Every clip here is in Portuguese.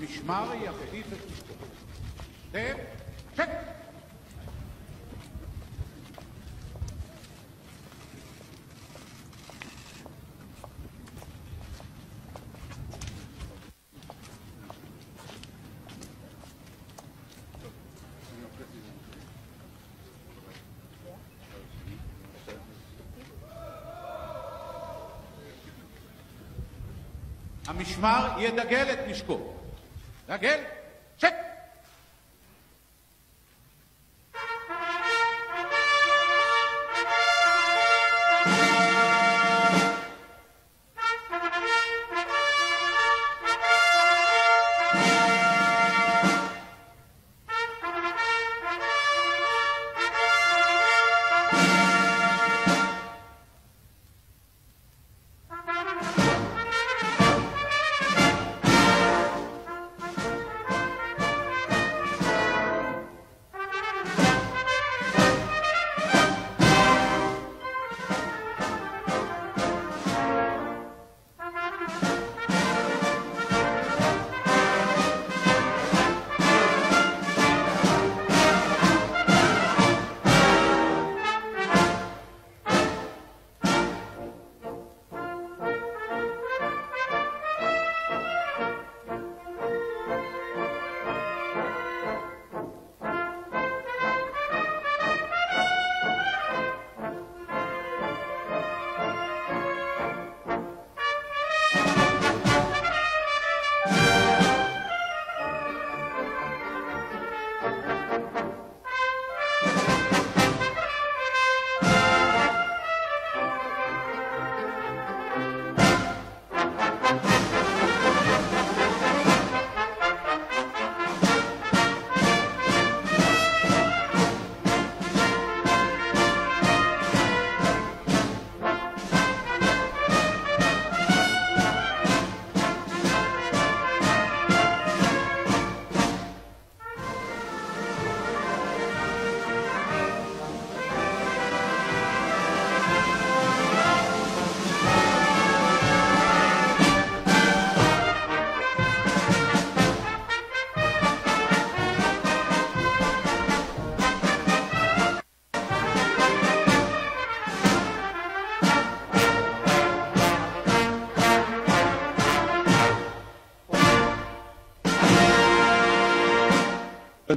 המשמר יחליף את אשתו. שב, שב! המשמר ידגל את נשקו. Again?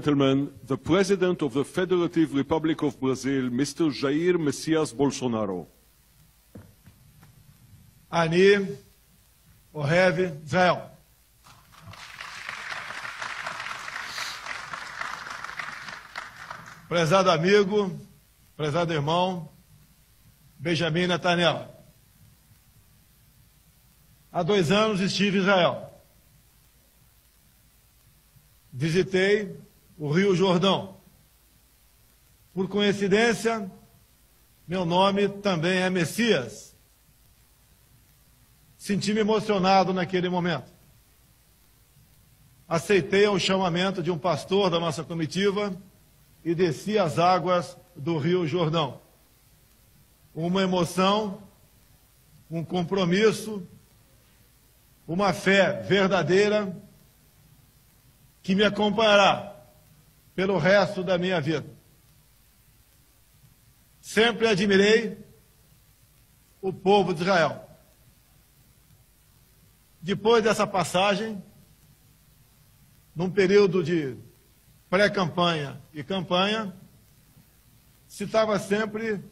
Gentlemen, the President of the Federative Republic of Brazil, Mr. Jair Messias Bolsonaro. Ani, Ohev, Israel. Prezado amigo, prezado irmão, Benjamin Netanyahu. Há dois anos estive em Israel. Visitei o Rio Jordão. Por coincidência, meu nome também é Messias. Senti-me emocionado naquele momento. Aceitei o chamamento de um pastor da nossa comitiva e desci as águas do Rio Jordão. Uma emoção, um compromisso, uma fé verdadeira que me acompanhará pelo resto da minha vida. Sempre admirei o povo de Israel. Depois dessa passagem, num período de pré-campanha e campanha, citava sempre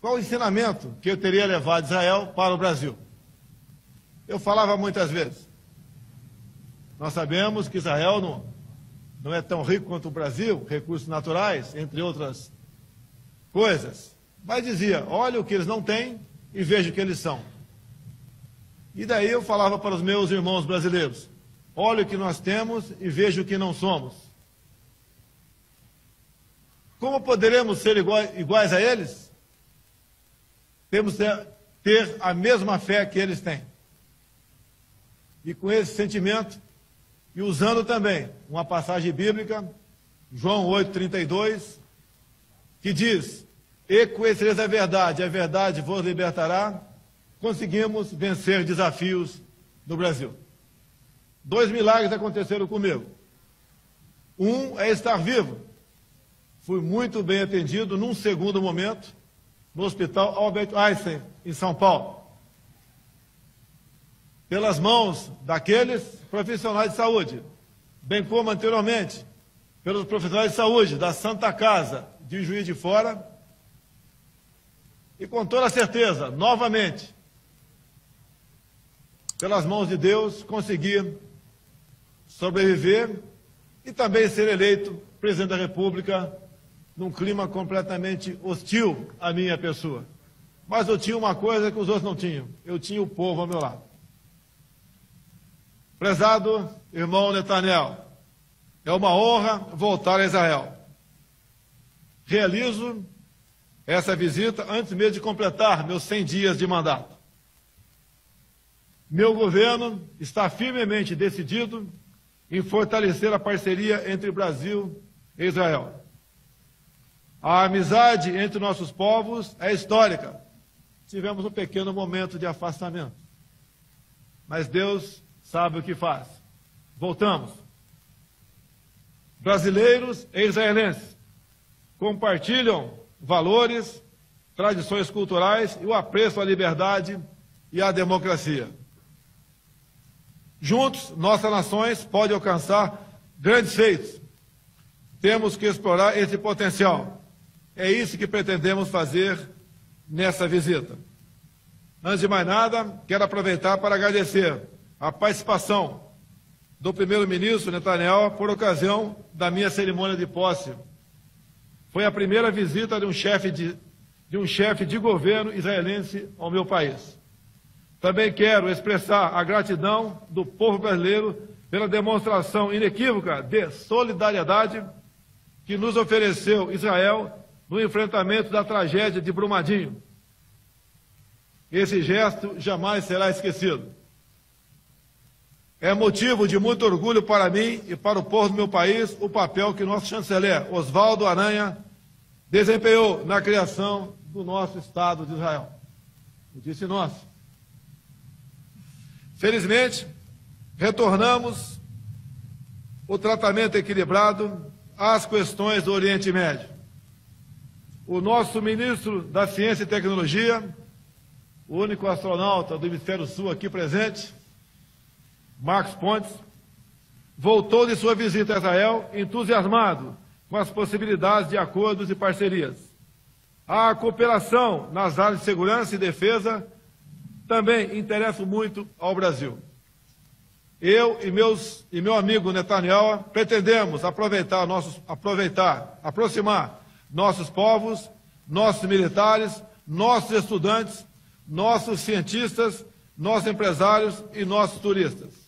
qual o ensinamento que eu teria levado Israel para o Brasil. Eu falava muitas vezes. Nós sabemos que Israel não, não é tão rico quanto o Brasil, recursos naturais, entre outras coisas. Mas dizia: olha o que eles não têm e veja o que eles são. E daí eu falava para os meus irmãos brasileiros: olha o que nós temos e veja o que não somos. Como poderemos ser iguais a eles? Temos que ter a mesma fé que eles têm. E com esse sentimento, e usando também uma passagem bíblica, João 8,32, que diz: E conhecereis a verdade, a verdade vos libertará. Conseguimos vencer desafios no Brasil. dois milagres aconteceram comigo. Um é estar vivo. Fui muito bem atendido num segundo momento no Hospital Albert Einstein, em São Paulo. Pelas mãos daqueles profissionais de saúde, bem como anteriormente pelos profissionais de saúde da Santa Casa de Juiz de Fora. E com toda certeza, novamente, pelas mãos de Deus, consegui sobreviver e também ser eleito presidente da República num clima completamente hostil à minha pessoa. Mas eu tinha uma coisa que os outros não tinham: eu tinha o povo ao meu lado. Prezado irmão Netanyahu, é uma honra voltar a Israel. Realizo essa visita antes mesmo de completar meus 100 dias de mandato. Meu governo está firmemente decidido em fortalecer a parceria entre Brasil e Israel. A amizade entre nossos povos é histórica. Tivemos um pequeno momento de afastamento. Mas Deus sabe o que faz. Voltamos. Brasileiros e israelenses compartilham valores, tradições culturais e o apreço à liberdade e à democracia. Juntos, nossas nações podem alcançar grandes feitos. Temos que explorar esse potencial. É isso que pretendemos fazer nessa visita. Antes de mais nada, quero aproveitar para agradecer a participação do primeiro-ministro Netanyahu por ocasião da minha cerimônia de posse. Foi a primeira visita de um chefe de, de um chefe de governo israelense ao meu país. Também quero expressar a gratidão do povo brasileiro pela demonstração inequívoca de solidariedade que nos ofereceu Israel no enfrentamento da tragédia de Brumadinho. Esse gesto jamais será esquecido. É motivo de muito orgulho para mim e para o povo do meu país o papel que nosso chanceler Oswaldo Aranha desempenhou na criação do nosso Estado de Israel. Eu disse nosso. Felizmente, retornamos o tratamento equilibrado às questões do Oriente Médio o nosso ministro da Ciência e Tecnologia, o único astronauta do Hemisfério Sul aqui presente, Marcos Pontes, voltou de sua visita a Israel entusiasmado com as possibilidades de acordos e parcerias. A cooperação nas áreas de segurança e defesa também interessa muito ao Brasil. Eu e, meus, e meu amigo Netanyahu pretendemos aproveitar, nossos, aproveitar, aproximar nossos povos, nossos militares, nossos estudantes, nossos cientistas, nossos empresários e nossos turistas.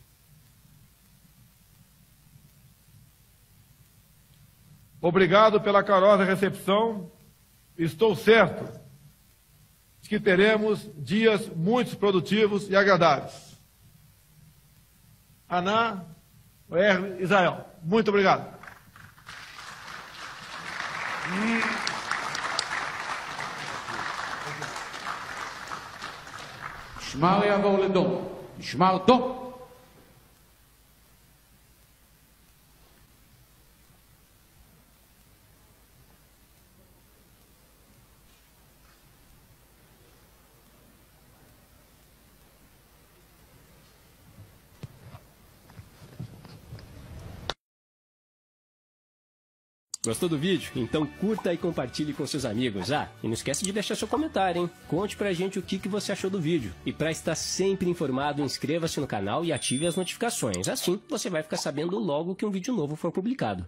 Obrigado pela carosa recepção. Estou certo de que teremos dias muito produtivos e agradáveis. Aná, Hermes, Israel. Muito obrigado. Gostou do vídeo? Então curta e compartilhe com seus amigos. Ah, e não esquece de deixar seu comentário, hein? Conte pra gente o que, que você achou do vídeo. E para estar sempre informado, inscreva-se no canal e ative as notificações. Assim, você vai ficar sabendo logo que um vídeo novo for publicado.